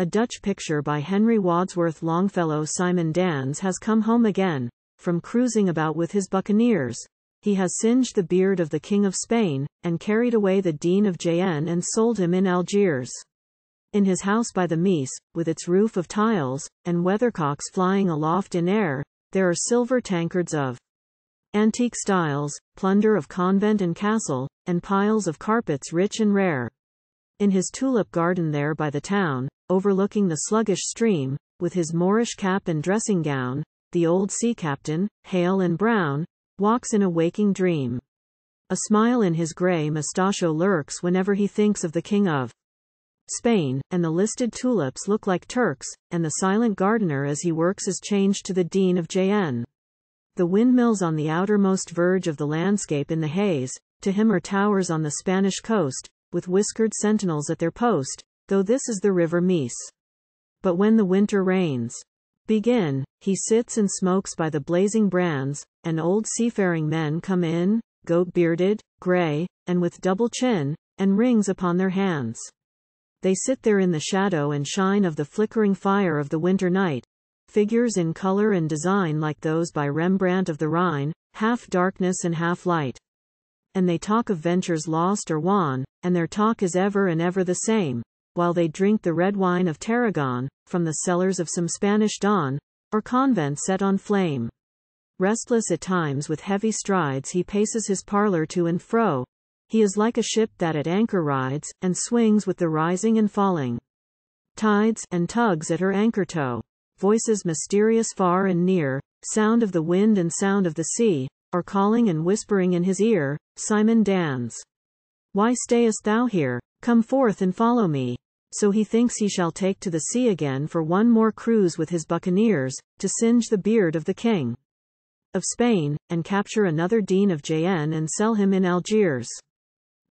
A Dutch picture by Henry Wadsworth Longfellow Simon Danz has come home again, from cruising about with his buccaneers. He has singed the beard of the King of Spain, and carried away the Dean of Jaen and sold him in Algiers. In his house by the Maese, with its roof of tiles, and weathercocks flying aloft in air, there are silver tankards of antique styles, plunder of convent and castle, and piles of carpets rich and rare. In his tulip garden there by the town, overlooking the sluggish stream, with his Moorish cap and dressing gown, the old sea captain, hale and brown, walks in a waking dream. A smile in his grey moustacho lurks whenever he thinks of the king of Spain, and the listed tulips look like Turks, and the silent gardener as he works is changed to the Dean of Jaen. The windmills on the outermost verge of the landscape in the haze, to him are towers on the Spanish coast, with whiskered sentinels at their post, though this is the river Maese. But when the winter rains begin, he sits and smokes by the blazing brands, and old seafaring men come in, goat-bearded, grey, and with double chin, and rings upon their hands. They sit there in the shadow and shine of the flickering fire of the winter night, figures in color and design like those by Rembrandt of the Rhine, half darkness and half light. And they talk of ventures lost or won, and their talk is ever and ever the same, while they drink the red wine of Tarragon, from the cellars of some Spanish don, or convent set on flame. Restless at times with heavy strides he paces his parlor to and fro, he is like a ship that at anchor rides, and swings with the rising and falling. Tides, and tugs at her anchor tow. Voices mysterious far and near, sound of the wind and sound of the sea, are calling and whispering in his ear, Simon Danz. Why stayest thou here? Come forth and follow me. So he thinks he shall take to the sea again for one more cruise with his buccaneers, to singe the beard of the king of Spain, and capture another Dean of Jaen and sell him in Algiers.